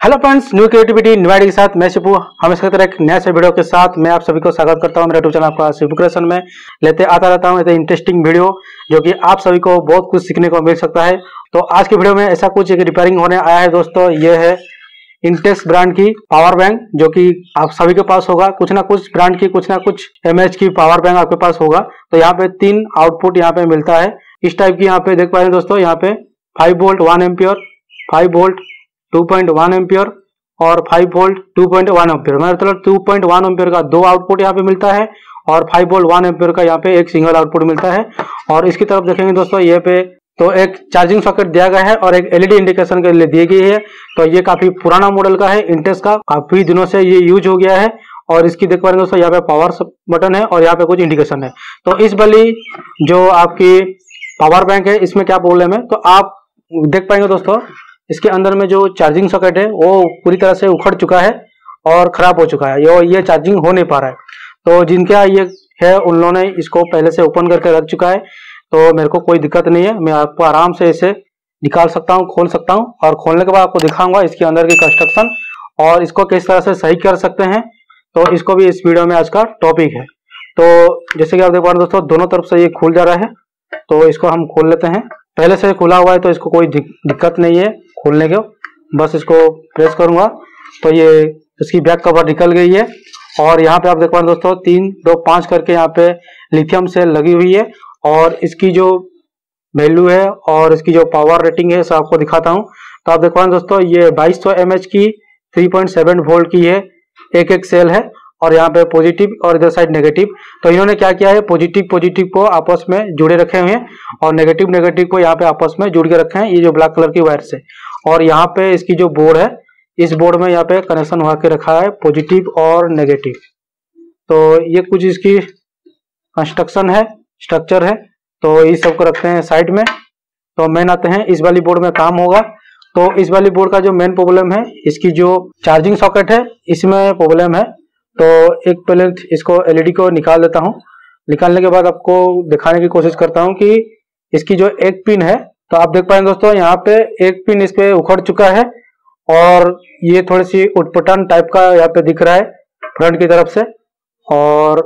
Hello friends new creativity new के साथ मैं शिपू हमेशा की तरह एक नया से वीडियो के साथ मैं आप सभी को स्वागत करता हूँ मेरे यूट्यूब चैनल आपका शिपू क्रिएशन में। लेते आता रहता हूँ ऐसे इंटरेस्टिंग वीडियो जो कि आप सभी को बहुत कुछ सीखने को मिल सकता है। तो आज की वीडियो में ऐसा कुछ एक रिपेयरिंग होने आया है दोस्तों, ये है इंटेक्स ब्रांड की पावर बैंक जो कि आप सभी के पास होगा। कुछ ना कुछ ब्रांड की, कुछ ना कुछ एमएच की पावर बैंक आपके पास होगा। तो यहाँ पे तीन आउटपुट यहाँ पे मिलता है। इस टाइप की यहाँ पे देख पा रहे हैं दोस्तों, यहाँ पे five volt one ampere five volt 2.1 ampere और 5 वोल्ट 2.1 एम्पियर मतलब 2.1 एम्पियर का दो आउटपुट यहाँ पे मिलता है और 5 वोल्ट 1 एम्पियर का यहाँ पे एक सिंगल आउटपुट मिलता है। और इसकी तरफ़ देखेंगे दोस्तों, ये पे तो एक चार्जिंग सॉकेट दिया गया है और एक एलईडी इंडिकेशन के लिए दी गई है। तो ये काफ़ी पुराना मॉडल का है इंटेक्स का। काफ़ी दिनों से ये यूज़ हो गया है और इसकी देख पा रहे दोस्तों, यहाँ पे पावर बटन है और यहाँ पे कुछ इंडिकेशन है। तो इस वाली जो आपकी पावर बैंक है, इसमें क्या प्रॉब्लम है? तो आप देख पाएँगे दोस्तों इसके अंदर में जो चार्जिंग सॉकेट है, वो पूरी तरह से उखड़ चुका है और खराब हो चुका है। ये ये चार्जिंग हो नहीं पा रहा है। तो जिनके ये है उन लोगों ने इसको पहले से ओपन करके रख चुका है। तो मेरे को कोई दिक्कत नहीं है। मैं आपको आराम से इसे निकाल सकता हूँ, खोल सकता हूँ और खोलने के बाद आपको दिखाऊँगा इसके अंदर की कंस्ट्रक्शन और इसको किस तरह से सही कर सकते हैं। तो इसको भी इस वीडियो में आज का टॉपिक है। तो जैसे कि आप देख पा रहे दोस्तों, दोनों तरफ़ से ये खुल जा रहा है। तो इसको हम खोल लेते हैं। पहले से खुला हुआ है तो इसको कोई दिक्कत नहीं है खोलने के। बस इसको प्रेस करूँगा। तो ये, इसकी बैक कवर निकल गई है। और यहाँ पे आप देख पा रहे दोस्तों, तीन दो पाँच करके यहाँ पे लिथियम सेल लगी हुई है। और इसकी जो वैल्यू है और इसकी जो पावर रेटिंग है सब आपको दिखाता हूँ। तो आप देख पा रहे दोस्तों, ये 2200 सौ की 3.7 वोल्ट की है। एक एक सेल है। और यहाँ पे पॉजिटिव और इधर साइड नेगेटिव तो इन्होंने क्या किया है? पॉजिटिव पॉजिटिव को आपस में जुड़े रखे हुए हैं और नेगेटिव नेगेटिव को यहाँ पे आपस में जुड़ के रखे हैं, ये जो ब्लैक कलर की वायर से। और यहाँ पे इसकी जो बोर्ड है, इस बोर्ड में यहाँ पे कनेक्शन हुआ के रखा है पॉजिटिव और नेगेटिव तो ये कुछ इसकी कंस्ट्रक्शन है स्ट्रक्चर है। तो इस सबको रखते हैं साइड में। तो मेन आते हैं, इस वाली बोर्ड में काम होगा। तो इस वाली बोर्ड का जो मेन प्रॉब्लम है, इसकी जो चार्जिंग सॉकेट है, इसमें प्रॉब्लम है। तो एक पहले इसको एलईडी को निकाल देता हूँ। निकालने के बाद आपको दिखाने की कोशिश करता हूँ कि इसकी जो एक पिन है तो आप देख पाएँगे दोस्तों, यहाँ पे एक पिन इस पे उखड़ चुका है और ये थोड़ी सी उटपटान टाइप का यहाँ पे दिख रहा है फ्रंट की तरफ़ से और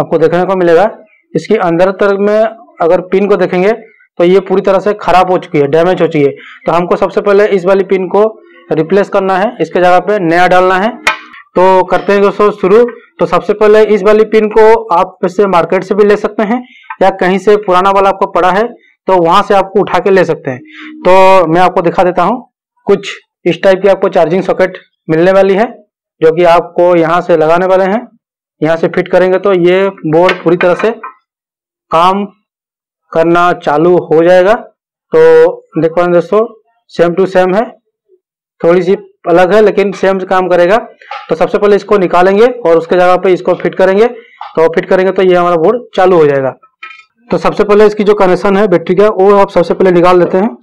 आपको देखने को मिलेगा। इसकी अंदर तरफ़ में अगर पिन को देखेंगे तो ये पूरी तरह से खराब हो चुकी है, डैमेज हो चुकी है। तो हमको सबसे पहले इस वाली पिन को रिप्लेस करना है। इसके जगह पे नया डालना है। तो करते हैं दोस्तों, शुरू। तो सबसे पहले इस वाली पिन को आप से मार्केट से भी ले सकते हैं, या कहीं से पुराना वाला आपको पड़ा है तो वहाँ से आपको उठा के ले सकते हैं। तो मैं आपको दिखा देता हूँ, कुछ इस टाइप की आपको चार्जिंग सॉकेट मिलने वाली है, जो कि आपको यहाँ से लगाने वाले हैं। यहाँ से फिट करेंगे तो ये बोर्ड पूरी तरह से काम करना चालू हो जाएगा। तो देख पा दोस्तों सेम टू सेम है। थोड़ी सी अलग है, लेकिन सेम काम करेगा। तो सबसे पहले इसको निकालेंगे और उसके जगह पे इसको फिट करेंगे। तो फिट करेंगे तो ये हमारा बोर्ड चालू हो जाएगा। तो सबसे पहले इसकी जो कनेक्शन है बैटरी का, वो आप सबसे पहले निकाल लेते हैं।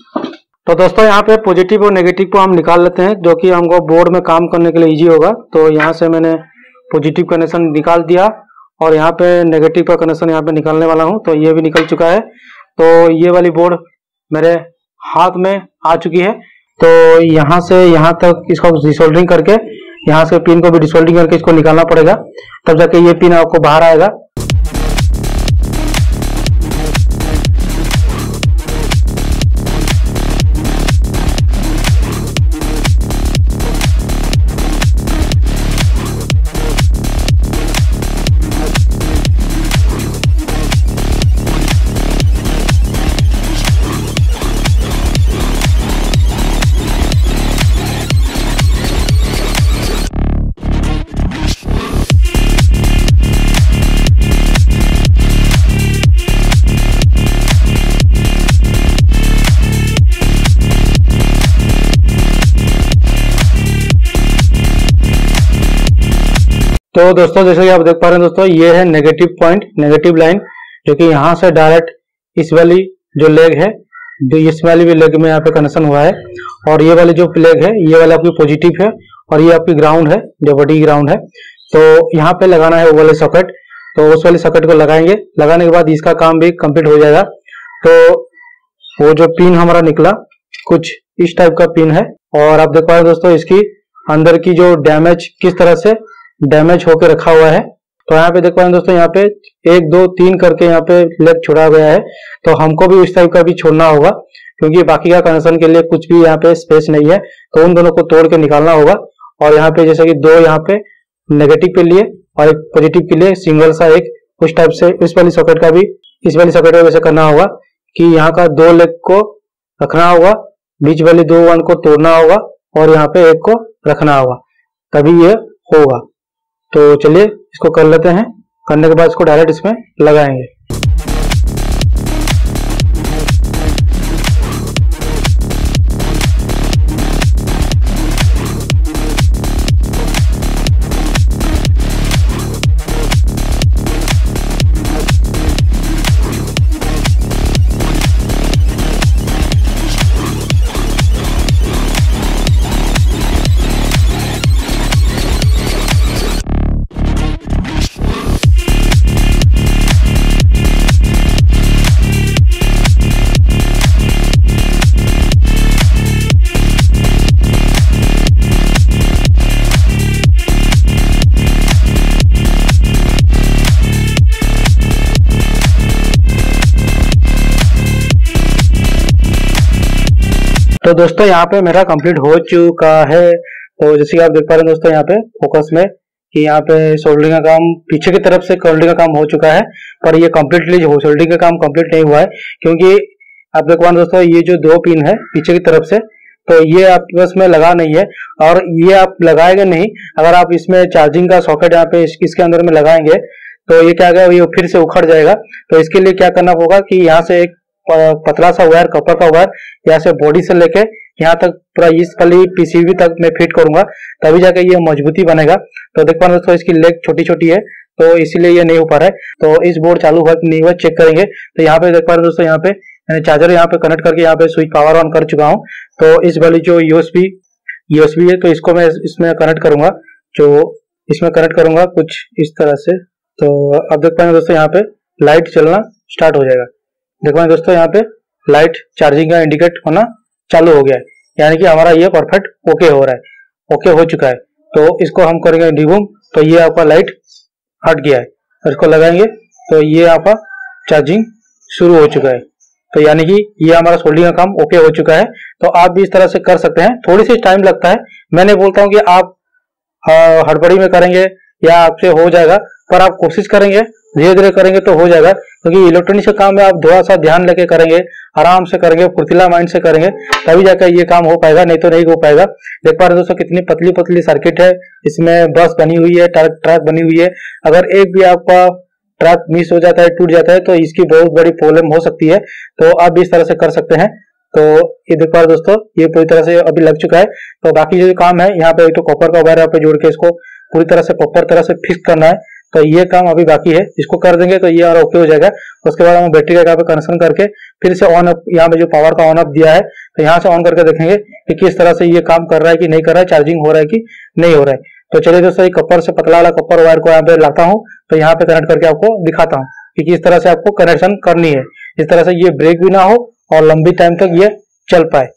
तो दोस्तों, यहाँ पे पॉजिटिव और नेगेटिव को हम निकाल लेते हैं, जो कि हमको बोर्ड में काम करने के लिए इजी होगा। तो यहाँ से मैंने पॉजिटिव कनेक्शन निकाल दिया और यहाँ पे नेगेटिव का कनेक्शन यहाँ पे निकालने वाला हूँ। तो ये भी निकल चुका है। तो ये वाली बोर्ड मेरे हाथ में आ चुकी है। तो यहाँ से यहाँ तक इसको डिसोल्डरिंग करके, यहाँ से पिन को भी डिसोल्डिंग करके इसको निकालना पड़ेगा। तब जाके ये पिन आपको बाहर आएगा। तो दोस्तों, जैसे कि आप देख पा रहे हैं दोस्तों, ये है नेगेटिव पॉइंट नेगेटिव लाइन जो कि यहाँ से डायरेक्ट इस वाली जो लेग है जो इस वाली भी लेग में यहाँ पे कनेक्शन हुआ है, और ये वाली जो लेग है, ये वाला आपकी पॉजिटिव है, और ये आपकी ग्राउंड है, जो बड़ी ग्राउंड है। तो यहाँ पे लगाना है वो वाले सॉकेट तो उस वाले सॉकेट को लगाएँगे। लगाने के बाद इसका काम भी कंप्लीट हो जाएगा। तो वो जो पिन हमारा निकला, कुछ इस टाइप का पिन है, और आप देख पा रहे दोस्तों, इसकी अंदर की जो डैमेज किस तरह से डैमेज होकर रखा हुआ है। तो यहाँ पे देख पा रहे दोस्तों, यहाँ पे एक, दो, तीन करके यहाँ पे लेग छोड़ा गया है। तो हमको भी उस टाइप का भी छोड़ना होगा, क्योंकि बाकी का कनेक्शन के लिए कुछ भी यहाँ पे स्पेस नहीं है। तो उन दोनों को तोड़ के निकालना होगा। और यहाँ पे जैसे कि दो यहाँ पे नेगेटिव के लिए और एक पॉजिटिव के लिए सिंगल सा एक, उस टाइप से इस वाली सॉकेट का भी, इस वाली सॉकेट का वैसे करना होगा कि यहाँ का दो लेग को रखना होगा, बीच वाली दो वन को तोड़ना होगा और यहाँ पे एक को रखना होगा। तभी ये होगा। तो चलिए इसको कर लेते हैं। करने के बाद इसको डायरेक्ट इसमें लगाएँगे। तो दोस्तों, यहाँ पे मेरा कंप्लीट हो चुका है। तो जैसे आप देख पा रहे हैं दोस्तों, यहाँ पे फोकस में कि यहाँ पे सोल्डरिंग का काम पीछे की तरफ़ से सोल्डरिंग का काम हो चुका है, पर ये कम्प्लीटली जो का काम कंप्लीट नहीं हुआ है, क्योंकि आप देख पा दोस्तों, ये जो दो पिन है पीछे की तरफ़ से तो ये आपस में लगा नहीं है, और ये आप लगाएँगे नहीं, अगर आप इसमें चार्जिंग का सॉकेट यहाँ पे इसके अंदर में लगाएँगे तो ये क्या ये फिर से उखड़ जाएगा। तो इसके लिए क्या करना होगा कि यहाँ से एक पतला सा वायर कपर का वायर यहाँ से बॉडी से लेके यहाँ तक पूरा इस वाली पीसीबी तक मैं फिट करूँगा, तभी जाके ये मजबूती बनेगा। तो देख पा रहे दोस्तों, इसकी लेग छोटी छोटी है तो इसीलिए ये नहीं हो पा रहा है। तो इस बोर्ड चालू हुआ नहीं हुआ चेक करेंगे। तो यहाँ पे देख पा रहे दोस्तों, यहाँ पे मैंने चार्जर यहाँ पे कनेक्ट करके यहाँ पे स्विच पावर ऑन कर चुका हूँ। तो इस वाली जो यूएसबी यूएसबी है तो इसको मैं इसमें कनेक्ट करूँगा। जो इसमें कनेक्ट करूँगा कुछ इस तरह से। तो अब देख पाएँगे दोस्तों, यहाँ पे लाइट चलना स्टार्ट हो जाएगा। देखो दोस्तों, यहाँ पे लाइट चार्जिंग का इंडिकेट होना चालू हो गया है। यानी कि हमारा ये परफेक्ट ओके हो रहा है। ओके हो चुका है। तो इसको हम करेंगे डिबूम तो ये आपका लाइट हट गया है। इसको लगाएँगे। तो ये आपका चार्जिंग शुरू हो चुका है। तो यानी कि ये हमारा सोल्डिंग का काम ओके हो चुका है। तो आप भी इस तरह से कर सकते हैं। थोड़ी सी टाइम लगता है। मैंने बोलता हूँ कि आप हड़बड़ी में करेंगे या आपसे हो जाएगा, पर आप कोशिश करेंगे धीरे धीरे करेंगे तो हो जाएगा, क्योंकि इलेक्ट्रॉनिक्स का काम में आप थोड़ा सा ध्यान लेके करेंगे, आराम से करेंगे, फुर्तीला माइंड से करेंगे, तभी जाकर ये काम हो पाएगा, नहीं तो नहीं हो पाएगा। देख पा रहे दोस्तों कितनी पतली पतली सर्किट है, इसमें बस बनी हुई है ट्रक ट्रैक बनी हुई है। अगर एक भी आपका ट्रक मिस हो जाता है, टूट जाता है तो इसकी बहुत बड़ी प्रॉब्लम हो सकती है। तो आप भी इस तरह से कर सकते हैं। तो ये देख पा रहे दोस्तों, ये पूरी तरह से अभी लग चुका है। तो बाकी जो काम है, यहाँ पे एक तो कॉपर का वायर पे जोड़ के इसको पूरी तरह से प्रॉपर तरह से फिक्स करना है। तो ये काम अभी बाकी है। इसको कर देंगे तो ये और ओके हो जाएगा। उसके बाद हम बैटरी का कनेक्शन करके फिर से ऑन अप यहाँ पे जो पावर का ऑन अप दिया है तो यहाँ से ऑन करके देखेंगे कि किस तरह से ये काम कर रहा है कि नहीं कर रहा है चार्जिंग हो रहा है कि नहीं हो रहा है। तो चलिए दोस्तों कपर से पतला वाला कपर वायर को यहाँ पे लाता हूँ। तो यहाँ पे कनेक्ट करके आपको दिखाता हूँ कि किस तरह से आपको कनेक्शन करनी है। इस तरह से ये ब्रेक भी ना हो और लंबी टाइम तक ये चल पाए।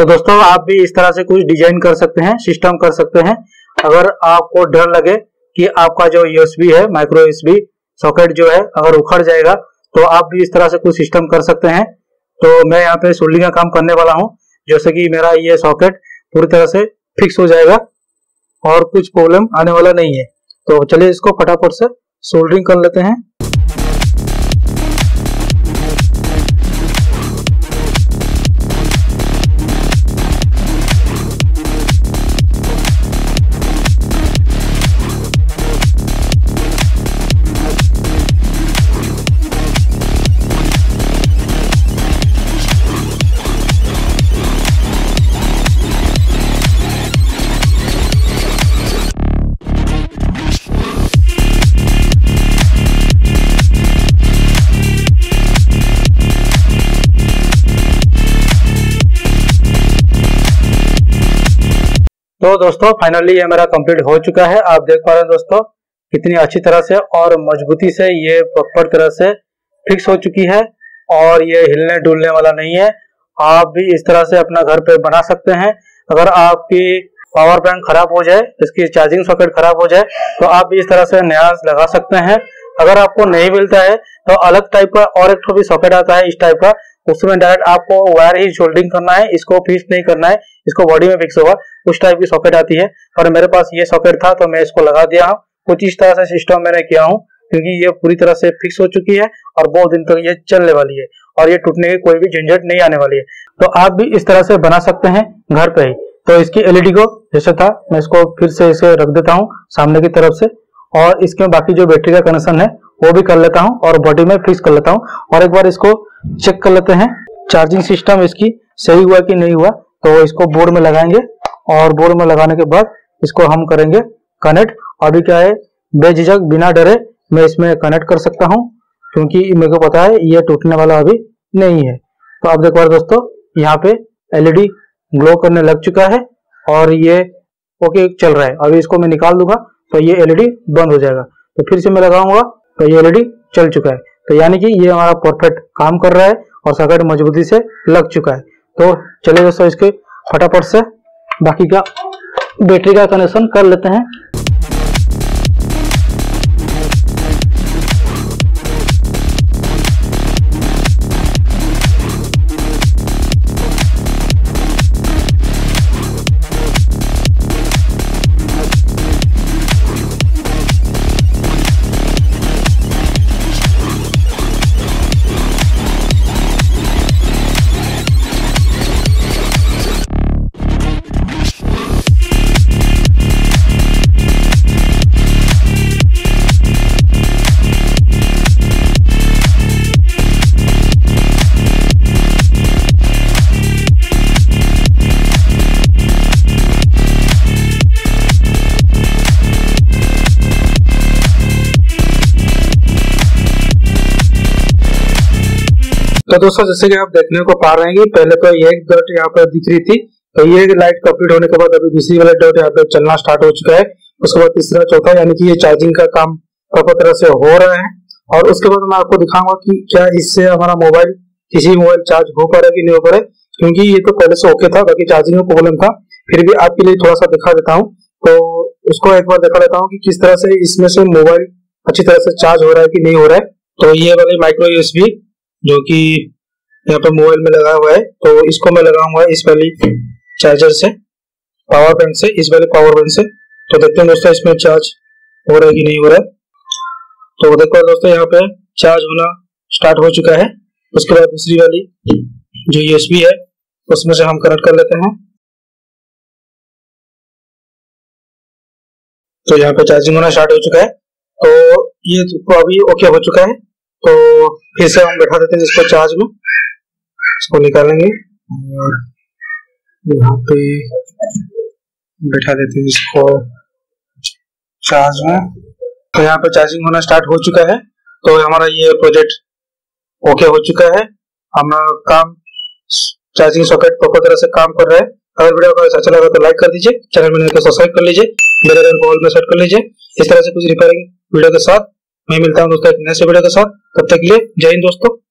तो दोस्तों, आप भी इस तरह से कुछ डिज़ाइन कर सकते हैं सिस्टम कर सकते हैं। अगर आपको डर लगे कि आपका जो यूएसबी है माइक्रो यूएसबी सॉकेट जो है, अगर उखड़ जाएगा तो आप भी इस तरह से कुछ सिस्टम कर सकते हैं। तो मैं यहाँ पे सोल्डिंग का काम करने वाला हूँ। जैसे कि मेरा ये सॉकेट पूरी तरह से फिक्स हो जाएगा और कुछ प्रॉब्लम आने वाला नहीं है। तो चलिए इसको फटाफट से सोल्डरिंग कर लेते हैं। तो दोस्तों फाइनली ये मेरा कंप्लीट हो चुका है। आप देख पा रहे हैं दोस्तों, कितनी अच्छी तरह से और मजबूती से ये प्रॉपर तरह से फिक्स हो चुकी है और ये हिलने डुलने वाला नहीं है। आप भी इस तरह से अपना घर पे बना सकते हैं। अगर आपकी पावर बैंक खराब हो जाए, इसकी चार्जिंग सॉकेट खराब हो जाए तो आप भी इस तरह से नया लगा सकते हैं। अगर आपको नहीं मिलता है तो अलग टाइप का और एक भी सॉकेट आता है इस टाइप का, उसमें डायरेक्ट आपको वायर ही शोल्डिंग करना है, इसको फिक्स नहीं करना है। इसको बॉडी में फिक्स होगा। उस टाइप की सॉकेट आती है। और मेरे पास ये सॉकेट था तो मैं इसको लगा दिया हूँ। कुछ इस तरह से सिस्टम मैंने किया हूँ, क्योंकि ये पूरी तरह से फिक्स हो चुकी है और बहुत दिन तक ये चलने वाली है और ये टूटने की कोई भी झंझट नहीं आने वाली है। तो आप भी इस तरह से बना सकते हैं घर पे ही। तो इसकी एलईडी को जैसे था, मैं इसको फिर से इसे रख देता हूँ सामने की तरफ़ से। और इसके बाकी जो बैटरी का कनेक्शन है, वो भी कर लेता हूँ और बॉडी में फिक्स कर लेता हूँ। और एक बार इसको चेक कर लेते हैं। चार्जिंग सिस्टम इसकी सही हुआ कि नहीं हुआ? तो इसको बोर्ड में लगाएँगे और बोर्ड में लगाने के बाद इसको हम करेंगे कनेक्ट अभी क्या है, बेझिझक, बिना डरे मैं इसमें कनेक्ट कर सकता हूँ, क्योंकि मेरे को पता है ये टूटने वाला अभी नहीं है। तो आप देखो दोस्तों, यहाँ पे एलईडी ग्लो करने लग चुका है और ये ओके चल रहा है। अभी इसको मैं निकाल दूँगा तो ये एलईडी बंद हो जाएगा। तो फिर से मैं लगाऊँगा तो ये एलईडी चल चुका है। तो यानी कि ये हमारा परफेक्ट काम कर रहा है और सॉकेट मजबूती से लग चुका है। तो चलिए दोस्तों इसके फटाफट से बाकी का बैटरी का कनेक्शन कर लेते हैं। तो दोस्तों, जैसे कि आप देखने को पा रहे हैं पहले तो ये एक डॉट यहाँ पर दिख रही थी तो ये लाइट कंप्लीट होने के बाद अभी दूसरी वाला डॉट यहाँ पे चलना स्टार्ट हो चुका है। उसके बाद तीसरा, चौथा, यानी कि ये चार्जिंग का काम प्रॉपर तरह से हो रहा है। और उसके बाद मैं आपको दिखाऊँगा कि क्या इससे हमारा मोबाइल किसी मोबाइल चार्ज हो पा रहा है कि नहीं हो पा रहा है, क्योंकि ये तो पहले से ओके था, बाकी चार्जिंग में प्रॉब्लम था। फिर भी आपके लिए थोड़ा सा दिखा देता हूँ। तो उसको एक बार दिखा लेता हूँ कि किस तरह से इसमें से मोबाइल अच्छी तरह से चार्ज हो रहा है कि नहीं हो रहा है। तो ये वाले माइक्रो यूएसबी जो कि यहाँ पे मोबाइल में लगा हुआ है तो इसको मैं लगाऊँगा इस वाली चार्जर से पावर बैंक से, इस वाले पावर बैंक से। तो देखते हैं दोस्तों इसमें चार्ज हो रहा है कि नहीं हो रहा तो देखो दोस्तों यहाँ पे चार्ज होना स्टार्ट हो चुका है। उसके बाद दूसरी वाली जो यूएसबी है, उसमें से हम कनेक्ट कर लेते हैं। तो यहाँ पे चार्जिंग होना स्टार्ट हो चुका है। तो ये तो अभी ओके हो चुका है। तो फिर से हम बैठा देते हैं इसको चार्ज में। इसको निकालेंगे। और यहाँ पे बैठा देते हैं इसको चार्ज में। तो यहाँ पे चार्जिंग होना स्टार्ट हो चुका है। तो हमारा ये प्रोजेक्ट ओके हो चुका है। हमारा काम चार्जिंग सॉकेट प्रॉपर तरह से काम कर रहा है। अगर वीडियो को अच्छा लगा तो लाइक कर दीजिए। चैनल में तो सब्सक्राइब कर लीजिए। मेरे को ऑल में सेट कर लीजिए। इस तरह से कुछ रिपेयरिंग वीडियो के साथ। मैं मिलता हूँ दोस्तों नेक्स्ट वीडियो के साथ। तब तक के लिए जय हिंद दोस्तों।